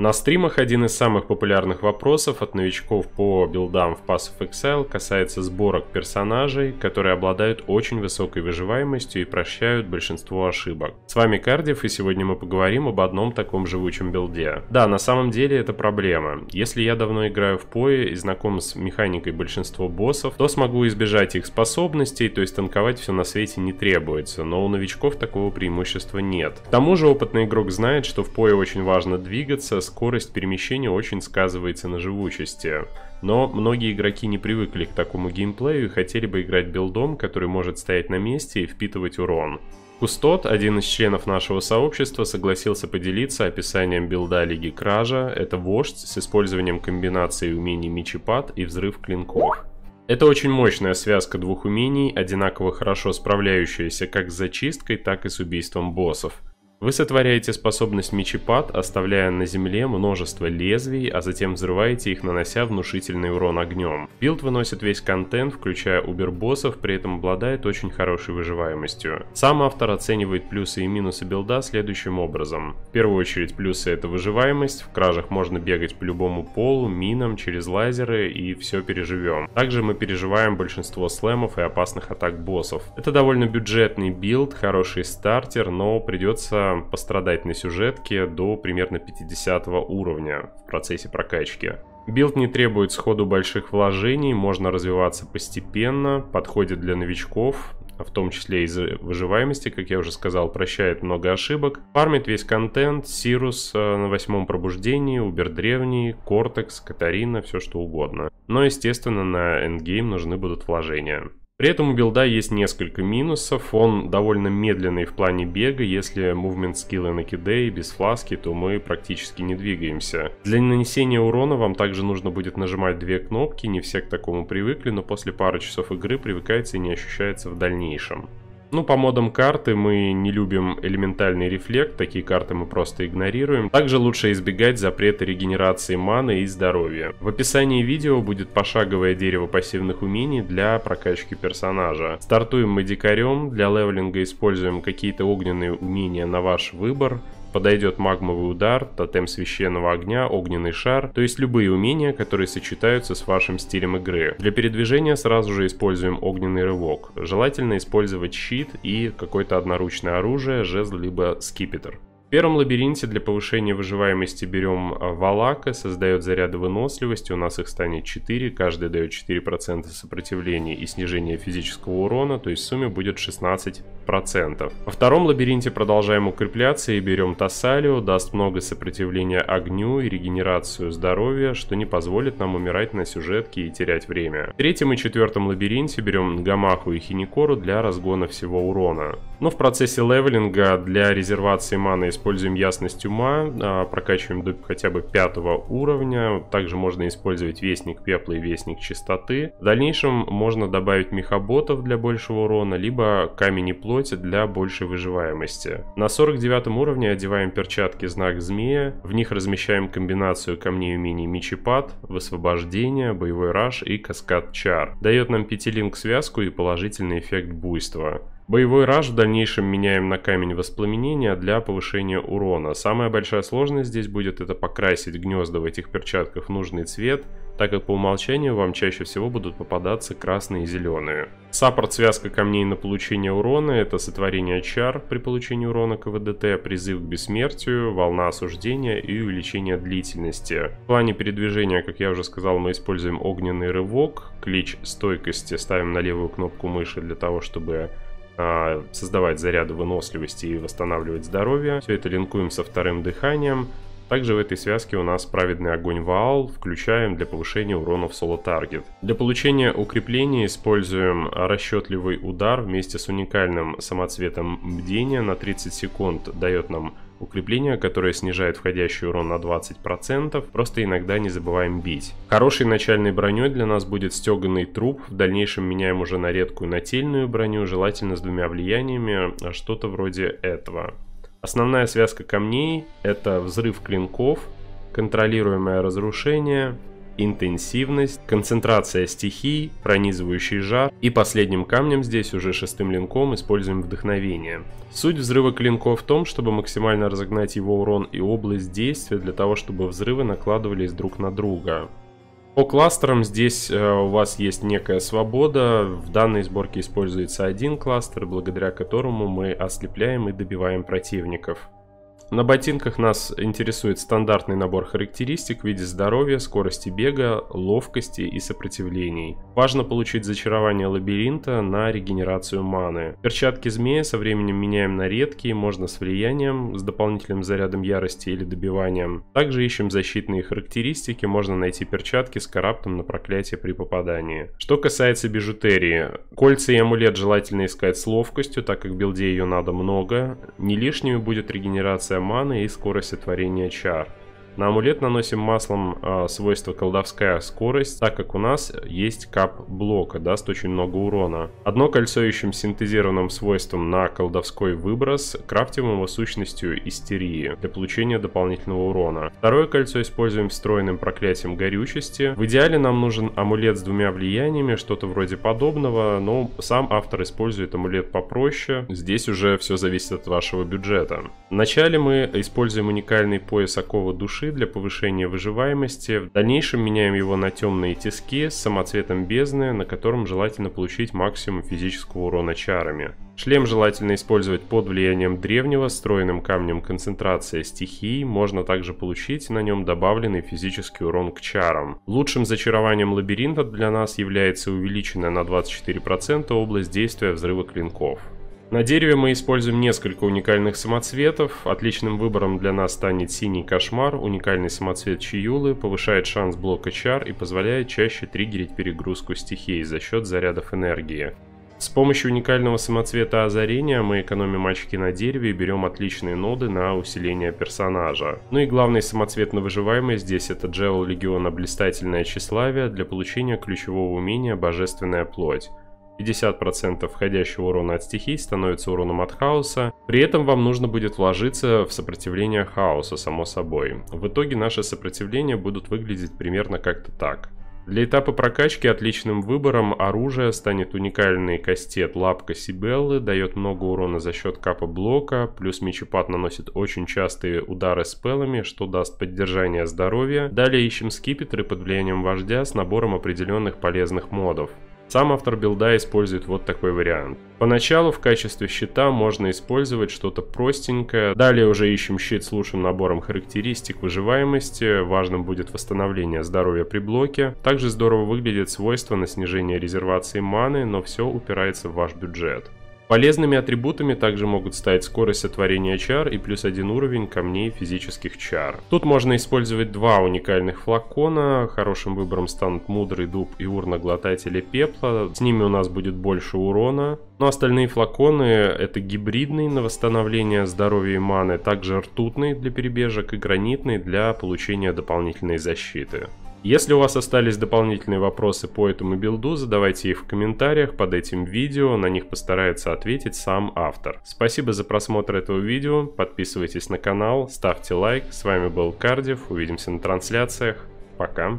На стримах один из самых популярных вопросов от новичков по билдам в Pass of Excel касается сборок персонажей, которые обладают очень высокой выживаемостью и прощают большинство ошибок. С вами Кардив, и сегодня мы поговорим об одном таком живучем билде. Да, на самом деле это проблема. Если я давно играю в PoE и знаком с механикой большинства боссов, то смогу избежать их способностей, то есть танковать все на свете не требуется, но у новичков такого преимущества нет. К тому же опытный игрок знает, что в PoE очень важно двигаться, скорость перемещения очень сказывается на живучести. Но многие игроки не привыкли к такому геймплею и хотели бы играть билдом, который может стоять на месте и впитывать урон. Кустот, один из членов нашего сообщества, согласился поделиться описанием билда Лиги Кража. Это вождь с использованием комбинации умений Мечепад и взрыв клинков. Это очень мощная связка двух умений, одинаково хорошо справляющаяся как с зачисткой, так и с убийством боссов. Вы сотворяете способность мечепад, оставляя на земле множество лезвий, а затем взрываете их, нанося внушительный урон огнем. Билд выносит весь контент, включая убер-боссов, при этом обладает очень хорошей выживаемостью. Сам автор оценивает плюсы и минусы билда следующим образом. В первую очередь плюсы это выживаемость, в кражах можно бегать по любому полу, минам, через лазеры и все переживем. Также мы переживаем большинство slam ов и опасных атак боссов. Это довольно бюджетный билд, хороший стартер, но придется пострадать на сюжетке до примерно 50 уровня в процессе прокачки. Билд не требует сходу больших вложений, можно развиваться постепенно, подходит для новичков, в том числе из-за выживаемости, как я уже сказал, прощает много ошибок. Фармит весь контент, Сирус э, на восьмом пробуждении, Убер Древний, Кортекс, Катарина, все что угодно. Но, естественно, на endgame нужны будут вложения. При этом у билда есть несколько минусов, он довольно медленный в плане бега, если movement скиллы на кидей без фласки, то мы практически не двигаемся. Для нанесения урона вам также нужно будет нажимать две кнопки, не все к такому привыкли, но после пары часов игры привыкается и не ощущается в дальнейшем. Ну, по модам карты мы не любим элементальный рефлект, такие карты мы просто игнорируем. Также лучше избегать запрета регенерации маны и здоровья. В описании видео будет пошаговое дерево пассивных умений для прокачки персонажа. Стартуем мы дикарем, для левелинга используем какие-то огненные умения на ваш выбор. Подойдет магмовый удар, тотем священного огня, огненный шар, то есть любые умения, которые сочетаются с вашим стилем игры. Для передвижения сразу же используем огненный рывок. Желательно использовать щит и какое-то одноручное оружие, жезл либо скипетр. В первом лабиринте для повышения выживаемости берем а, Валака, создает заряды выносливости, у нас их станет 4, каждый дает 4% сопротивления и снижение физического урона, то есть в сумме будет 16%. Во втором лабиринте продолжаем укрепляться и берем Тассалио, даст много сопротивления огню и регенерацию здоровья, что не позволит нам умирать на сюжетке и терять время. В третьем и четвертом лабиринте берем Гамаху и Хиникору для разгона всего урона. Но в процессе левелинга для резервации маны используем ясность ума, а, прокачиваем до хотя бы пятого уровня. Также можно использовать вестник пепла и вестник чистоты. В дальнейшем можно добавить мехаботов для большего урона, либо камень и плоти для большей выживаемости. На 49 уровне одеваем перчатки знак змея, в них размещаем комбинацию камней умений мечепад, высвобождение, боевой раш и каскад чар. Дает нам пятилинк связку и положительный эффект буйства. Боевой раж в дальнейшем меняем на камень воспламенения для повышения урона. Самая большая сложность здесь будет это покрасить гнезда в этих перчатках в нужный цвет, так как по умолчанию вам чаще всего будут попадаться красные и зеленые. Саппорт связка камней на получение урона, это сотворение чар при получении урона КВДТ, призыв к бессмертию, волна осуждения и увеличение длительности. В плане передвижения, как я уже сказал, мы используем огненный рывок, клич стойкости ставим на левую кнопку мыши для того, чтобы создавать заряды выносливости и восстанавливать здоровье. Все это линкуем со вторым дыханием. Также в этой связке у нас праведный огонь Ваал, включаем для повышения урона в соло-таргет. Для получения укрепления используем расчетливый удар вместе с уникальным самоцветом бдения на 30 секунд, дает нам Укрепление, которое снижает входящий урон на 20%, просто иногда не забываем бить. Хорошей начальной броней для нас будет стеганый труп, в дальнейшем меняем уже на редкую нательную броню, желательно с двумя влияниями, а что-то вроде этого. Основная связка камней это взрыв клинков, контролируемое разрушение, интенсивность, концентрация стихий, пронизывающий жар. И последним камнем здесь уже шестым линком используем вдохновение. Суть взрыва клинка в том, чтобы максимально разогнать его урон и область действия для того, чтобы взрывы накладывались друг на друга. По кластерам здесь э, у вас есть некая свобода. В данной сборке используется один кластер, благодаря которому мы ослепляем и добиваем противников. На ботинках нас интересует стандартный набор характеристик в виде здоровья, скорости бега, ловкости и сопротивлений. Важно получить зачарование лабиринта на регенерацию маны. Перчатки змея со временем меняем на редкие, можно с влиянием, с дополнительным зарядом ярости или добиванием. Также ищем защитные характеристики, можно найти перчатки с караптом на проклятие при попадании. Что касается бижутерии, кольца и амулет желательно искать с ловкостью, так как в билде ее надо много. Не лишними будет регенерация маны и скорости творения чар. На амулет наносим маслом э, свойство колдовская скорость, так как у нас есть кап блока, даст очень много урона. Одно кольцо ищем синтезированным свойством на колдовской выброс, крафтим его сущностью истерии для получения дополнительного урона. Второе кольцо используем встроенным проклятием горючести. В идеале нам нужен амулет с двумя влияниями, что-то вроде подобного, но сам автор использует амулет попроще. Здесь уже все зависит от вашего бюджета. Вначале мы используем уникальный пояс оковы души для повышения выживаемости. В дальнейшем меняем его на темные тиски с самоцветом бездны, на котором желательно получить максимум физического урона чарами. Шлем желательно использовать под влиянием древнего, стройным камнем концентрация стихий, можно также получить на нем добавленный физический урон к чарам. Лучшим зачарованием лабиринта для нас является увеличенная на 24% область действия взрыва клинков. На дереве мы используем несколько уникальных самоцветов. Отличным выбором для нас станет синий кошмар. Уникальный самоцвет Чиюлы повышает шанс блока чар и позволяет чаще триггерить перегрузку стихий за счет зарядов энергии. С помощью уникального самоцвета озарения мы экономим очки на дереве и берем отличные ноды на усиление персонажа. Ну и главный самоцвет на выживаемость здесь это Джеол Легиона Блистательное Тщеславие для получения ключевого умения Божественная Плоть. 50% входящего урона от стихий становится уроном от хаоса. При этом вам нужно будет вложиться в сопротивление хаоса, само собой. В итоге наши сопротивления будут выглядеть примерно как-то так. Для этапа прокачки отличным выбором оружия станет уникальный кастет Лапка Сибеллы, дает много урона за счет капа блока, плюс мечепад наносит очень частые удары спеллами, что даст поддержание здоровья. Далее ищем скипетры под влиянием вождя с набором определенных полезных модов. Сам автор билда использует вот такой вариант. Поначалу в качестве щита можно использовать что-то простенькое. Далее уже ищем щит с лучшим набором характеристик выживаемости. Важным будет восстановление здоровья при блоке. Также здорово выглядит свойство на снижение резервации маны, но все упирается в ваш бюджет. Полезными атрибутами также могут стать скорость сотворения чар и плюс один уровень камней физических чар. Тут можно использовать два уникальных флакона, хорошим выбором станут мудрый дуб и урна глотателя пепла, с ними у нас будет больше урона. Но остальные флаконы это гибридный на восстановление здоровья и маны, также ртутный для перебежек и гранитный для получения дополнительной защиты. Если у вас остались дополнительные вопросы по этому билду, задавайте их в комментариях под этим видео, на них постарается ответить сам автор. Спасибо за просмотр этого видео, подписывайтесь на канал, ставьте лайк. С вами был Кардив, увидимся на трансляциях. Пока.